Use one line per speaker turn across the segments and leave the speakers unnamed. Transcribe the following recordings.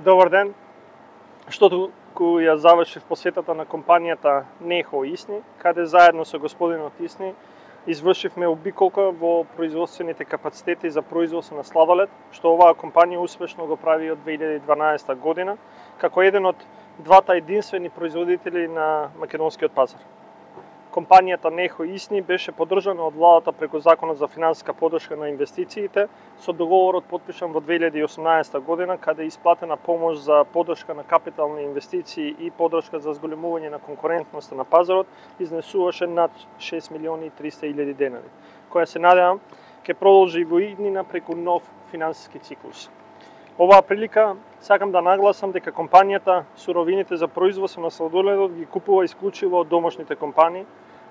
Добар ден. Што туку ја завршив посетата на компанијата Нехо Исни, каде заедно со господинот Исни извршивме обиколка во производствените капацитети за производство на сладолед, што оваа компанија успешно го прави од 2012 година, како еден од двата единствени производители на македонскиот пазар. Компанијата Нехо Исни беше поддржана од владата преку Законот за финансиска поддршка на инвестициите со договорот подпишан во 2018 година каде е исплатена помош за поддршка на капитални инвестиции и поддршка за зголемување на конкурентноста на пазарот изнесуваше над 6 милиони и 300 илјади денари, која се надевам ќе продолжи во иднина преку нов финансиски циклус. Оваа прилика сакам да нагласам дека компанијата суровините за производство на сладоледот ги купува исклучиво од домашните компании,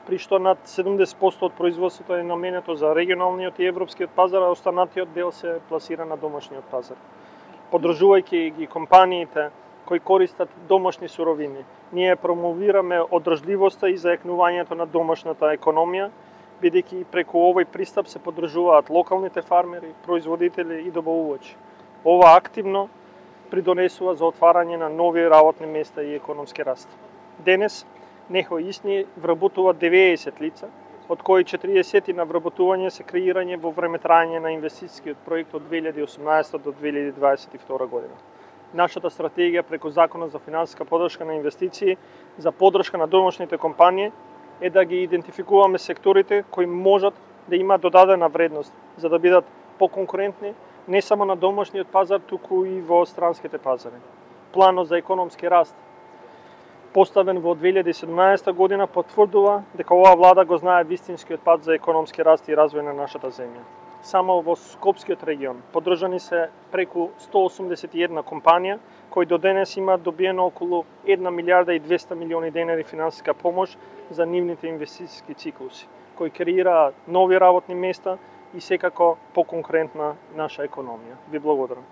при што над 70% од производството е наменето за регионалниот и европскиот пазар, а останатиот дел се пласира на домашниот пазар. Подржувајќи ги компаниите кои користат домашни суровини, ние промовираме одржливоста и заекнувањето на домашната економија, бидејќи преку овој пристап се подржуваат локалните фармери, производители и добавувачи. Ова активно придонесува за отварање на нови работни места и економски раст. Денес Некои Исни вработува 90 лица, од кои 40 на вработување се креирање во време трајање на инвестицијскиот проект од 2018 до 2022 година. Нашата стратегија преку Законот за финансиска поддршка на инвестиции за поддршка на домашните компании е да ги идентификуваме секторите кои можат да имаат додадена вредност за да бидат поконкурентни не само на домашниот пазар, туку и во странските пазари. Планот за економски раст поставен во 2017 година потврдува дека оваа влада го знае вистинскиот пат за економски раст и развој на нашата земја. Само во Скопскиот регион подржани се преку 181 компанија кои до денес имаат добиено околу 1 милиарда и 200 милиони денари финансиска помош за нивните инвестициски циклуси, кои креираат нови работни места и секако поконкурентна наша економија. Ви благодарам.